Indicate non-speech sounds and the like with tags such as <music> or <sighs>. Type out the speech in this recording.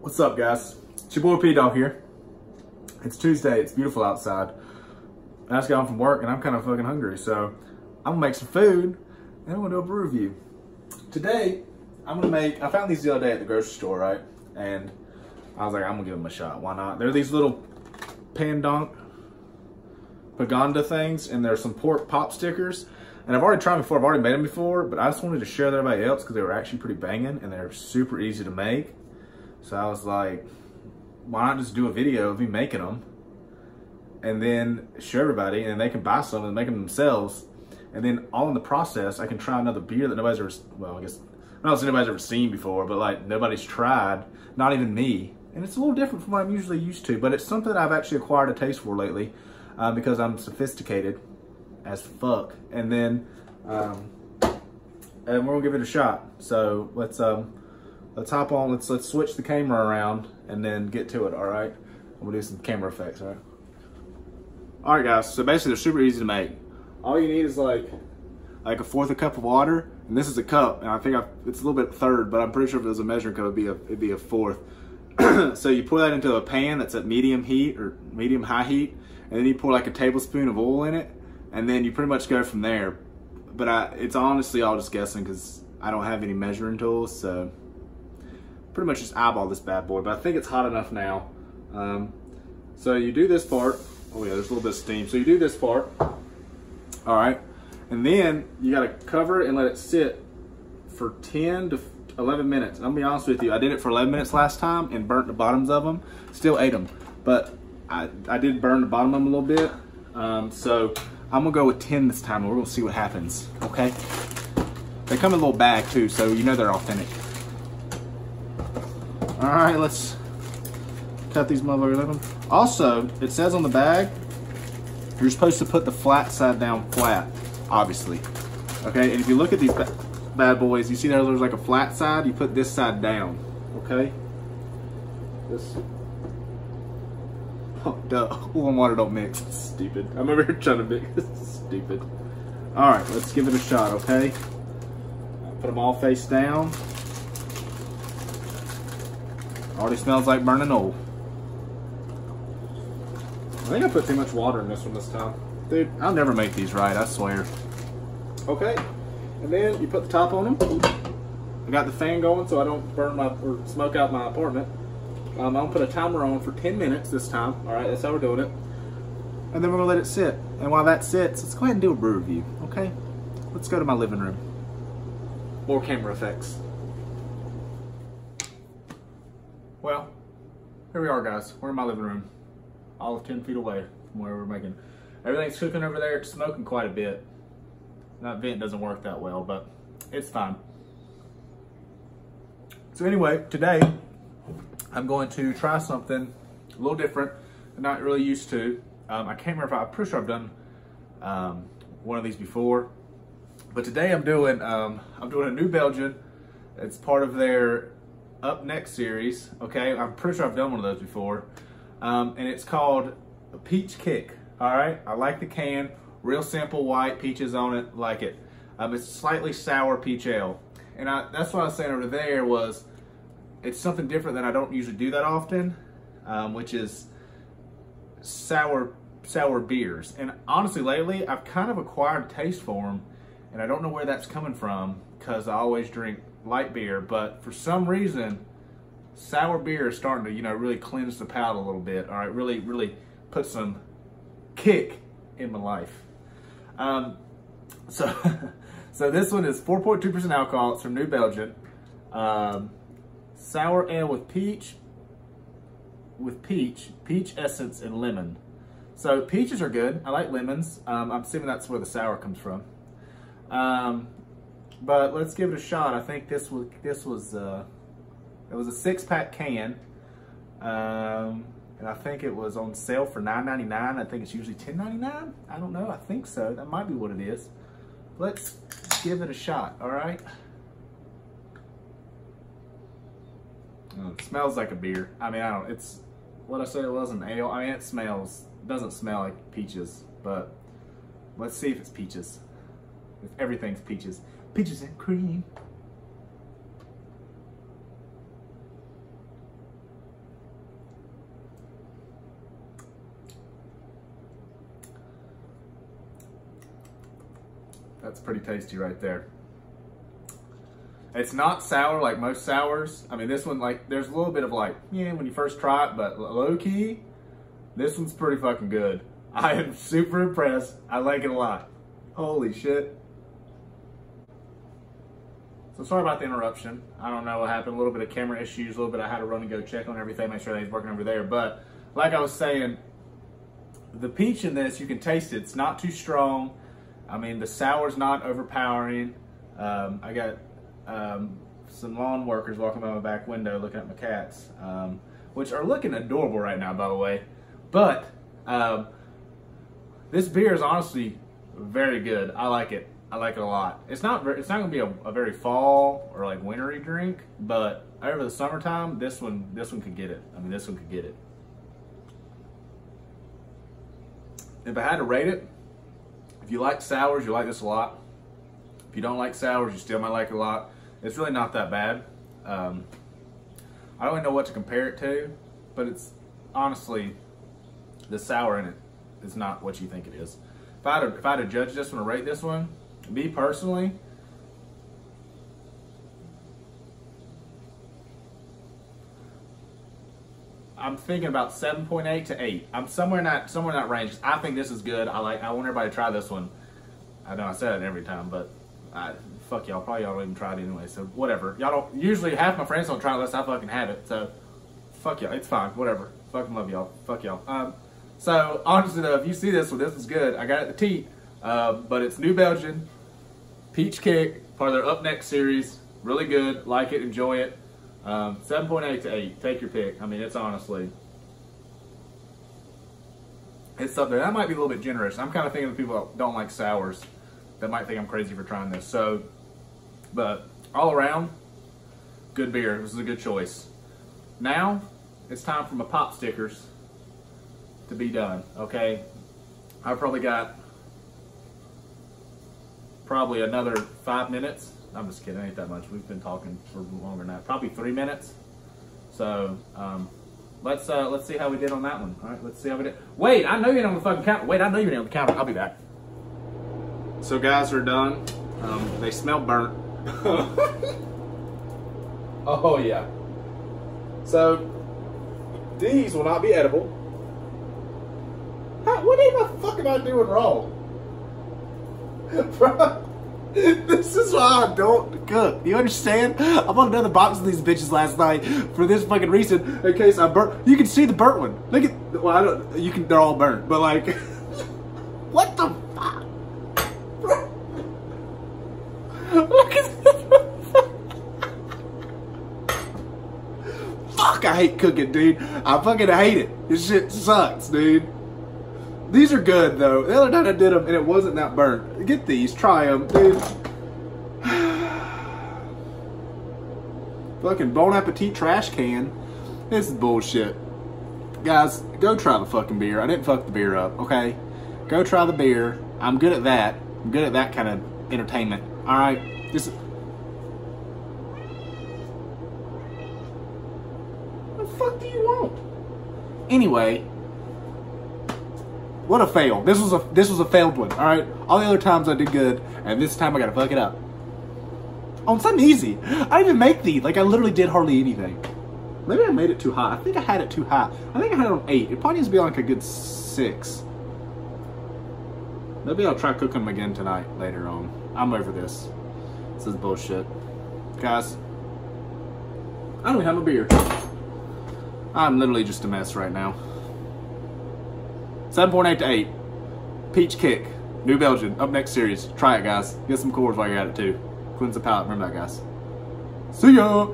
What's up, guys? It's your boy P Dog here. It's Tuesday. It's beautiful outside. I just got home from work and I'm kind of fucking hungry, so I'm gonna make some food and I'm gonna do a brew review. Today, I'm gonna make. I found these the other day at the grocery store, right? And I was like, I'm gonna give them a shot. Why not? They're these little pandonk paganda things, and there's some pork pot stickers. And I've already tried them before. I've already made them before, but I just wanted to share with everybody else because they were actually pretty banging and they're super easy to make. So I was like, why not just do a video of me making them and then show everybody and they can buy some and make them themselves. And then all in the process, I can try another beer that nobody's ever, well, I guess, I don't if anybody's ever seen before, but like nobody's tried, not even me. And it's a little different from what I'm usually used to, but it's something I've actually acquired a taste for lately uh, because I'm sophisticated as fuck. And then, um, and we're gonna give it a shot. So let's, um, let's hop on, let's, let's switch the camera around and then get to it, all right? We'll do some camera effects, all right? All right, guys, so basically they're super easy to make. All you need is like, like a fourth a cup of water, and this is a cup, and I think I, it's a little bit third, but I'm pretty sure if it was a measuring cup, it'd be a, it'd be a fourth. <clears throat> so you pour that into a pan that's at medium heat or medium high heat, and then you pour like a tablespoon of oil in it, and then you pretty much go from there. But I, it's honestly all just guessing because I don't have any measuring tools, so pretty much just eyeball this bad boy. But I think it's hot enough now. Um, so you do this part. Oh yeah, there's a little bit of steam. So you do this part. All right. And then you got to cover it and let it sit for 10 to 11 minutes. And I'll be honest with you, I did it for 11 minutes last time and burnt the bottoms of them. Still ate them, but I, I did burn the bottom of them a little bit. Um, so I'm gonna go with 10 this time and we're gonna see what happens, okay? They come in a little bag too, so you know they're authentic. All right, let's cut these motherfuckers open. Also, it says on the bag, you're supposed to put the flat side down flat, obviously. Okay, and if you look at these ba bad boys, you see there, there's like a flat side, you put this side down, okay? This, oh, duh, <laughs> oil and water don't mix, stupid. I'm over here trying to mix, stupid. All right, let's give it a shot, okay? Put them all face down. Already smells like burning oil. I think I put too much water in this one this time. Dude, I'll never make these right, I swear. Okay, and then you put the top on them. I got the fan going so I don't burn my, or smoke out my apartment. Um, I'm gonna put a timer on for 10 minutes this time. All right, that's how we're doing it. And then we're gonna let it sit. And while that sits, let's go ahead and do a brew review, okay? Let's go to my living room. More camera effects. Well, here we are, guys. We're in my living room, all of 10 feet away from where we're making. Everything's cooking over there. It's smoking quite a bit. That vent doesn't work that well, but it's fine. So anyway, today I'm going to try something a little different. I'm not really used to. Um, I can't remember if I, I'm pretty sure I've done um, one of these before, but today I'm doing um, I'm doing a New Belgium. It's part of their up next series. Okay, I'm pretty sure I've done one of those before, um, and it's called a Peach Kick. All right, I like the can. Real simple white peaches on it. Like it. Um, it's slightly sour peach ale, and I, that's what I was saying over there was it's something different than I don't usually do that often, um, which is sour sour beers. And honestly, lately I've kind of acquired a taste for them, and I don't know where that's coming from because I always drink light beer, but for some reason, sour beer is starting to, you know, really cleanse the palate a little bit. All right, really, really put some kick in my life. Um, so, <laughs> so this one is 4.2% alcohol. It's from New Belgium. Um, sour ale with peach, with peach, peach essence, and lemon. So peaches are good. I like lemons. Um, I'm assuming that's where the sour comes from. Um, but let's give it a shot. I think this was this was uh, it was a six pack can, um, and I think it was on sale for $9.99. I think it's usually $10.99. I don't know. I think so. That might be what it is. Let's give it a shot. All right. Oh, it smells like a beer. I mean, I don't. It's what I said. It wasn't ale. I mean, it smells. Doesn't smell like peaches, but let's see if it's peaches. If everything's peaches peaches and cream. That's pretty tasty right there. It's not sour like most sours. I mean, this one, like, there's a little bit of like, yeah, when you first try it, but low key, this one's pretty fucking good. <laughs> I am super impressed. I like it a lot. Holy shit. So sorry about the interruption. I don't know what happened. A little bit of camera issues, a little bit I had to run and go check on everything, make sure he's working over there. But like I was saying, the peach in this, you can taste it. It's not too strong. I mean, the sour's not overpowering. Um, I got um, some lawn workers walking by my back window looking at my cats, um, which are looking adorable right now, by the way. But um, this beer is honestly very good. I like it. I like it a lot. It's not it's not gonna be a, a, very fall or like wintry drink, but over the summertime, this one this one could get it. I mean, this one could get it. If I had to rate it, if you like sours, you like this a lot. If you don't like sours, you still might like it a lot. It's really not that bad. Um, I don't really know what to compare it to, but it's honestly the sour in it is not what you think it is. If I had to, if I had to judge this one or rate this one, me personally, I'm thinking about 7.8 to 8. I'm somewhere in that somewhere in that range. I think this is good. I like. I want everybody to try this one. I know I said it every time, but I, fuck y'all. Probably y'all don't even try it anyway. So whatever. Y'all don't. Usually half my friends don't try unless I fucking have it. So fuck y'all. It's fine. Whatever. Fucking love y'all. Fuck y'all. Um. So honestly though, if you see this one, this is good. I got it at the T, uh, but it's New Belgium Peach Kick, part of their Up Next series. Really good. Like it. Enjoy it. Um, 7.8 to 8. Take your pick. I mean, it's honestly. It's up there. That might be a little bit generous. I'm kind of thinking of people that don't like sours that might think I'm crazy for trying this. So, but all around, good beer. This is a good choice. Now, it's time for my pot stickers to be done. Okay, I've probably got probably another five minutes. I'm just kidding, ain't that much. We've been talking for longer than that. Probably three minutes. So um, let's uh, let's see how we did on that one. All right, let's see how we did. Wait, I know you're on the fucking counter. Wait, I know you're on the counter. I'll be back. So guys are done. Um, they smell burnt. <laughs> oh yeah. So these will not be edible. How, what the fuck am I doing wrong? <laughs> this is why I don't cook. You understand? I bought another box of these bitches last night for this fucking reason in case I burnt. You can see the burnt one. Look at. Well, I don't. You can. They're all burnt, but like, <laughs> what the fuck? <laughs> Look at this. Fuck! I hate cooking, dude. I fucking hate it. This shit sucks, dude. These are good though. The other night I did them and it wasn't that burnt. Get these, try them, dude. <sighs> fucking Bon Appetit trash can. This is bullshit. Guys, go try the fucking beer. I didn't fuck the beer up, okay? Go try the beer. I'm good at that. I'm good at that kind of entertainment. Alright? Just What the fuck do you want? Anyway, what a fail. This was a this was a failed one. All right. All the other times I did good, and this time I gotta fuck it up. Oh, on something easy. I didn't make these. Like I literally did hardly anything. Maybe I made it too high. I think I had it too high. I think I had it on eight. It probably needs to be like a good six. Maybe I'll try cooking them again tonight later on. I'm over this. This is bullshit. Guys, I don't have a beer. I'm literally just a mess right now. 7.8 to 8. Peach Kick. New Belgium. Up next series. Try it, guys. Get some Coors while you're at it, too. Cleanse the palate. Remember that, guys. See ya!